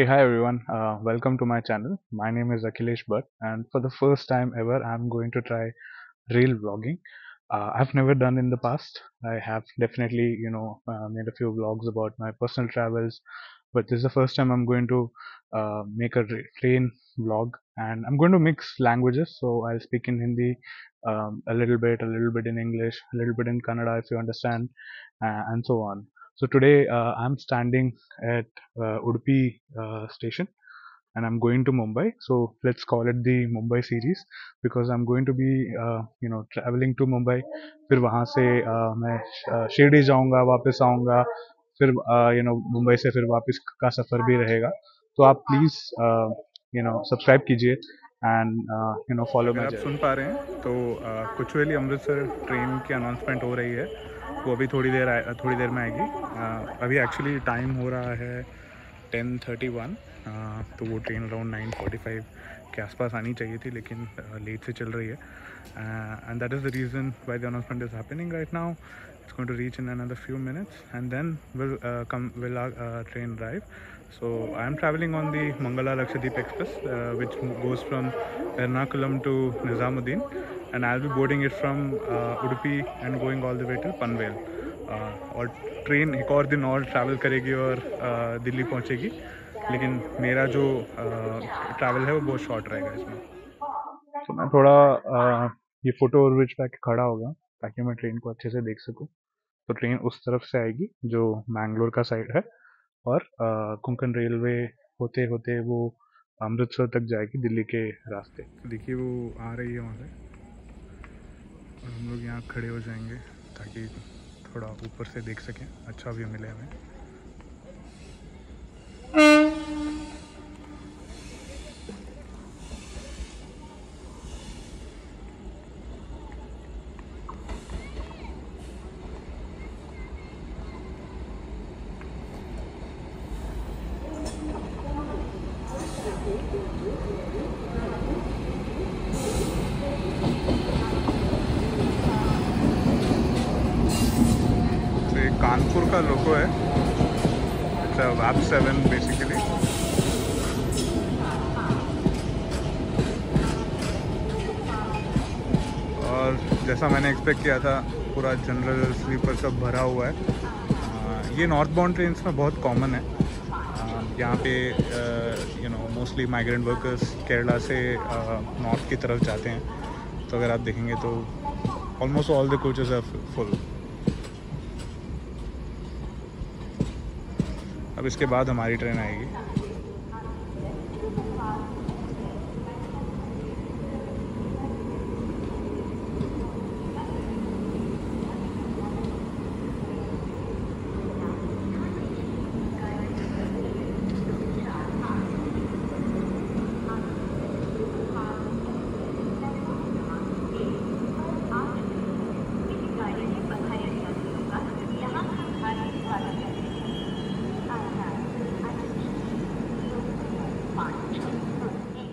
Hey, hi everyone. Uh, welcome to my channel. My name is Akhilesh Bhatt, and for the first time ever, I'm going to try real vlogging. Uh, I've never done in the past. I have definitely, you know, uh, made a few vlogs about my personal travels, but this is the first time I'm going to uh, make a train vlog, and I'm going to mix languages. So I'll speak in Hindi um, a little bit, a little bit in English, a little bit in Kannada if you understand, uh, and so on. So today uh, I'm standing at uh, Udupi uh, station and I'm going to Mumbai. So let's call it the Mumbai series because I'm going to be uh, you know traveling to Mumbai. फिर वहाँ से uh, मैं uh, Shirdi जाऊँगा वापस आऊँगा फिर you know Mumbai से फिर वापस का सफ़र भी रहेगा तो आप प्लीज़ यू नो सब्सक्राइब कीजिए एंड यू नो फॉलो आप सुन पा रहे हैं तो uh, कुचवेली अमृतसर ट्रेन की अनाउंसमेंट हो रही है। वो अभी थोड़ी देर आए थोड़ी देर में आएगी। Uh, अभी एक्चुअली टाइम हो रहा है 10:31 तो वो ट्रेन अराउंड 9:45 के आसपास आनी चाहिए थी लेकिन लेट से चल रही है। And that is the reason why the announcement is happening right now reach in another few minutes and then will uh, come will our uh, train arrive so i am traveling on the mangala lakshadweep express uh, which goes from ernakulam to nizamuddin and i'll be boarding it from uh, udupi and going all the way to panvel Uh, और train एक और दिन और travel करेगी और दिल्ली पहुंचेगी लेकिन मेरा जो ट्रैवल है वो बहुत शॉर्ट रहेगा इसमें तो मैं थोड़ा ये फ़ोटो ओवरब्रिज पे खड़ा होगा ताकि मैं ट्रेन को अच्छे से देख सकूँ तो ट्रेन उस तरफ़ से आएगी जो मैंगलोर का साइड है और कोंकण रेलवे होते होते वो अमृतसर तक जाएगी दिल्ली के रास्ते। देखिए वो आ रही है वहाँ से। और हम लोग यहाँ खड़े हो जाएँगे ताकि थोड़ा ऊपर से देख सकें। अच्छा व्यू मिले हमें कानपुर का लोगो है। इट्स वैप सेवन बेसिकली और जैसा मैंने एक्सपेक्ट किया था, पूरा जनरल स्लीपर सब भरा हुआ है। ये नॉर्थ बाउंड ट्रेन में बहुत कॉमन है। यहाँ पे you know mostly migrant workers Kerala से नॉर्थ की तरफ़ जाते हैं। तो अगर आप देखेंगे तो almost all the coaches are full अब इसके बाद हमारी ट्रेन आएगी।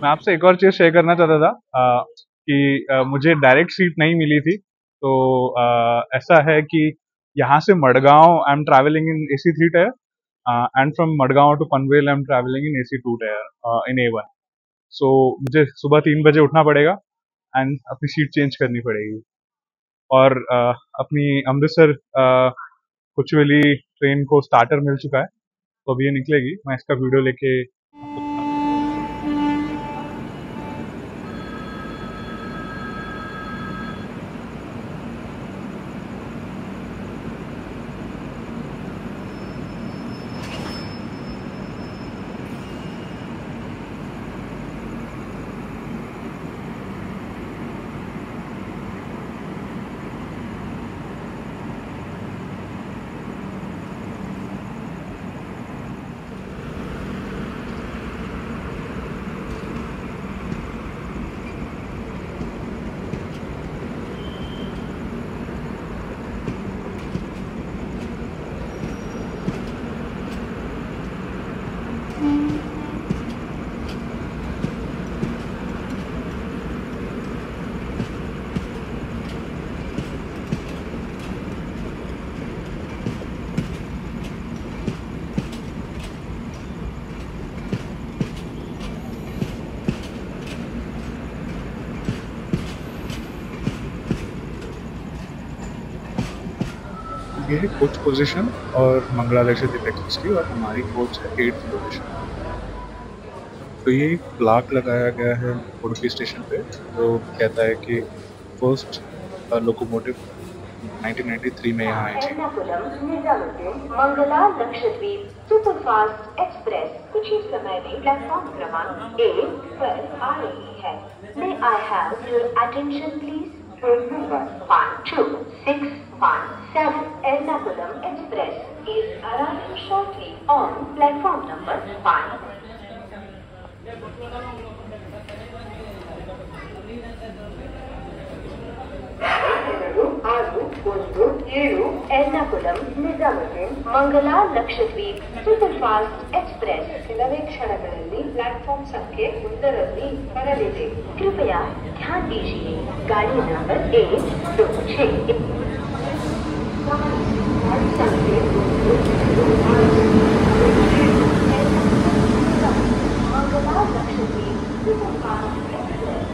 मैं आपसे एक और चीज़ शेयर करना चाहता था आ, कि आ, मुझे डायरेक्ट सीट नहीं मिली थी तो आ, ऐसा है कि यहाँ से Madgaon I am travelling in A C three tier and from Madgaon to Panvel I am travelling in A C two tier in A one so मुझे सुबह तीन बजे उठना पड़ेगा एंड अपनी सीट चेंज करनी पड़ेगी। और uh, अपनी अमृतसर कुचवेली ट्रेन को स्टार्टर मिल चुका है तो अभी ये निकलेगी। मैं इसका वीडियो लेके ये है कोच पोजीशन और मंगला लक्षद्वीप एक्सप्रेस की और हमारी कोच है एट्थ पोजीशन तो ये एक प्लाक लगाया गया है उडुपी स्टेशन पे। जो कहता है कि फ़र्स्ट लोकोमोटिव 1993 में यहाँ आई थी। मंगला लक्षद्वीप सुपरफास्ट एक्सप्रेस, कुछ ही समय में प्लेटफॉर्म क्रमांक एक पर आ रही है। May I have your attention please Number 12617 Ernakulam Express is arriving shortly on platform number 5. Ernakulam Nizamuddin ಮಂಗಲ ಲಕ್ಷದ್ವೀಪ್ ಸೂಪರ್ ಫಾಸ್ಟ್ ಎಕ್ಸ್ಪ್ರೆಸ್ ಕೆಲವೇ ಕ್ಷಣಗಳಲ್ಲಿ ಪ್ಲಾಟ್ಫಾರ್ಮ್ ಸಂಖ್ಯೆ ಒಂದರಲ್ಲಿ ಬರಲಿದೆ कृपया ध्यान दीजिए गाड़ी नंबर एक दो छः Mangala Lakshadweep super fast express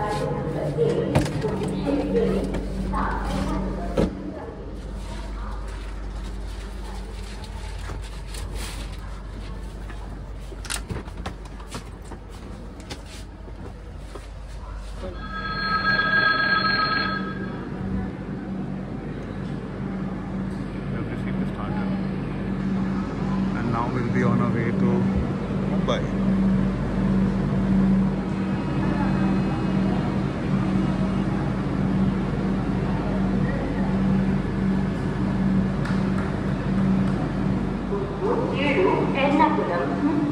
và cũng có thể cùng hết là của nó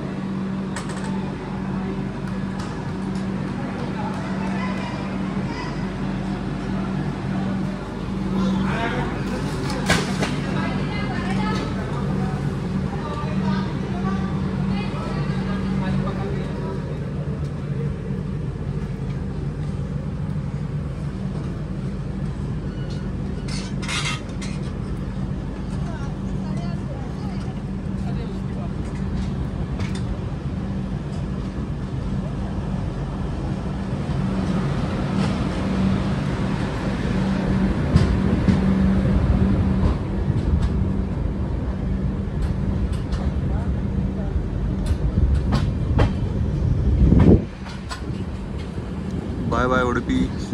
to be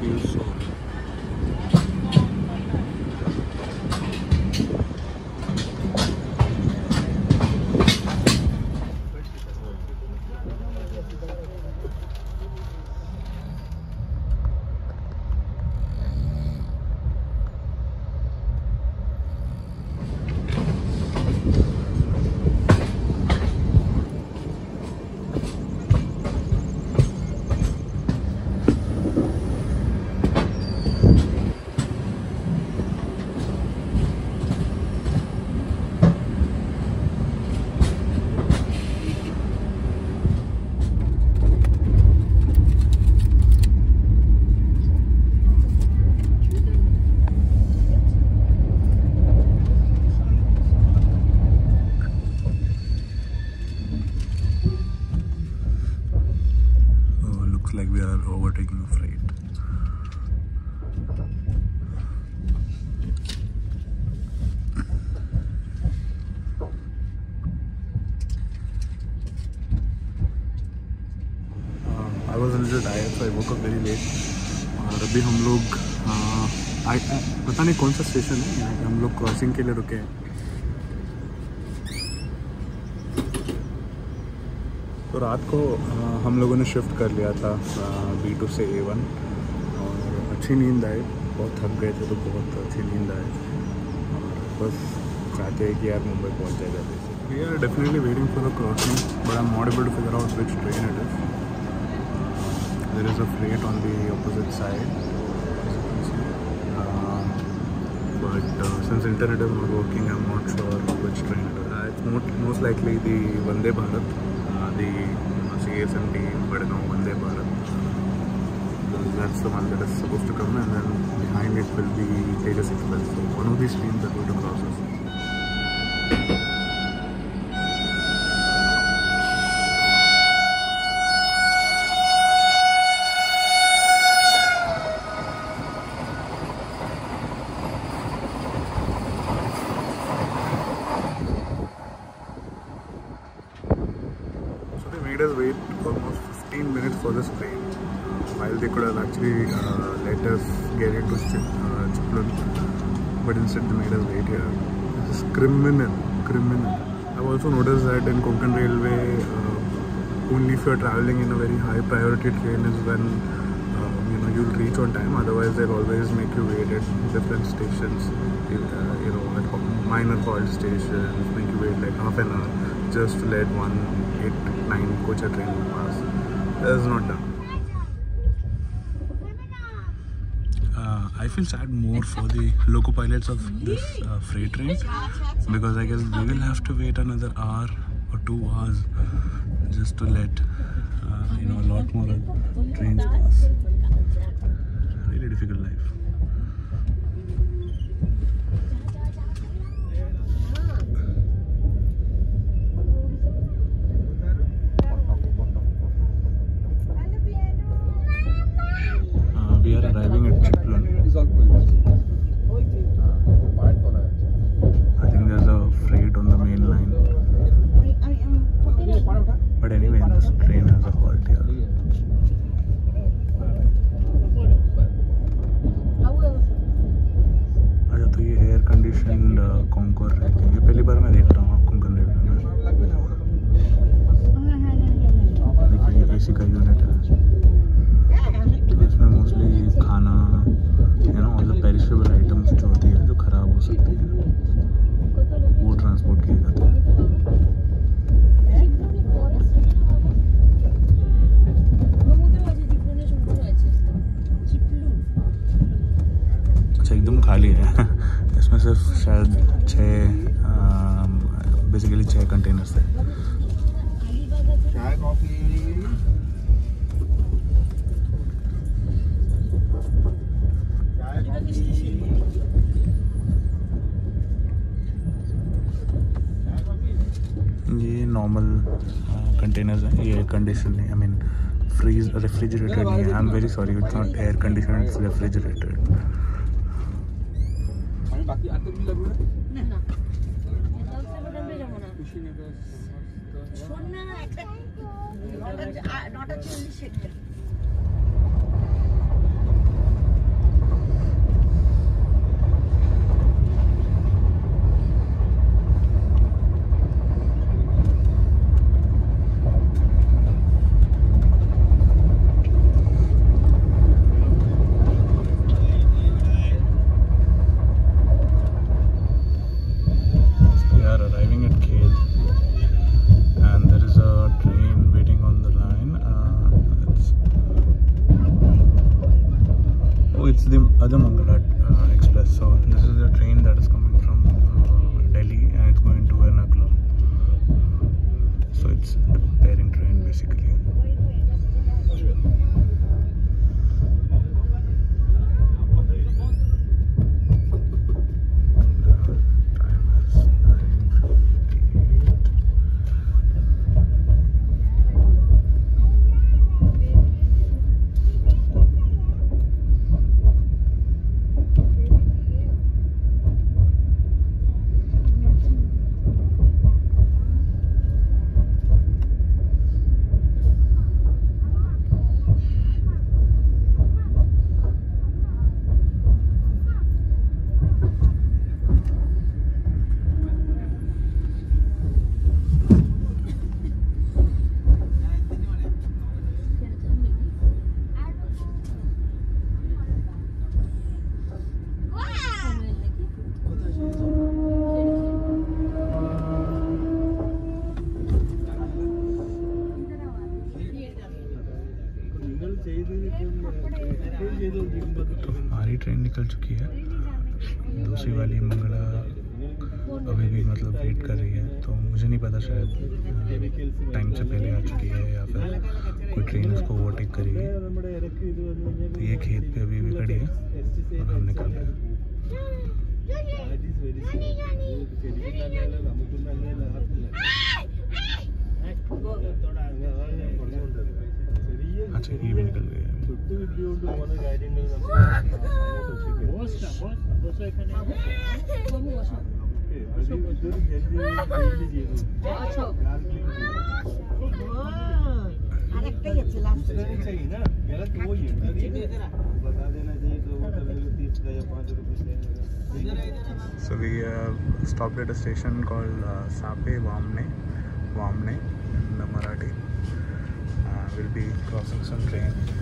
looks like we are overtaking a freight. I was little tired so I woke up very late और अभी हम लोग uh, I- I- पता नहीं कौन सा station है हम लोग क्रॉसिंग के लिए रुके हैं तो रात को हम लोगों ने शिफ्ट कर लिया था बी टू से ए वन और अच्छी नींद आई। बहुत थक गए थे तो बहुत अच्छी नींद आई। बस चाहते हैं कि यार मुंबई पहुँच जाए जल्दी we are definitely waiting for the crossing but I am to figure out which train it is there is a freight on the opposite side but since internet is not working I am not sure which train it is most likely the Vande Bharat uh, S M T Vadgaon Vande Bharat that's the one that is supposed to come and then behind it will be Tejas Express so one of these trains going to cross they made us wait here. This is criminal, criminal. I've also noticed that in Konkan Railway, uh, only if you're traveling in a very high priority train is when um, you know you'll reach on time. Otherwise, they'll always make you wait at different stations. Uh, you know, at minor halt stations, make you wait like half an hour just to let one eight nine 8 9 coach train pass. That is not done. Uh, I feel sad more for the loco pilots of this uh, freight train because I guess they will have to wait another hour or two hours just to let uh, you know a lot more trains pass. AC का unit है। तो इसमें mostly खाना you know the perishable items जो होती है जो ख़राब हो सकती है, वो ट्रांसपोर्ट किए जाते हैं। अच्छा एकदम खाली है। इसमें सिर्फ़ शायद छः बेसिकली छः कंटेनर्स थे चाय, कॉफ़ी नॉर्मल कंटेनर्स हैं ये एयर कंडीशन है आई मीन फ्रीज रेफ्रिजरेटेड नहीं है I am very sorry it's not air condition it's refrigerated আমি বাকি আর তো কি লাগবে না নটা চল্লিশে ट्रेन उसको ओवरटेक करेगी तो ये खेत पे अभी भी खड़ी है और हम निकल रहे हैं। अच्छा ये भी निकल रखते ही अच्छे लास्ट चाहिए ना गलत वो ही बता देना चाहिए तो वो तभी तीस का या पाँच रुपये So we uh, stopped at a station called uh, Sape Vamne, Vamne in the Marathi. Uh, we'll be crossing some train.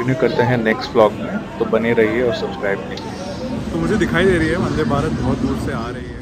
Continue करते हैं नेक्स्ट ब्लॉग में तो बने रहिए और सब्सक्राइब कीजिए। तो मुझे दिखाई दे रही है, वंदे भारत बहुत दूर से आ रही है।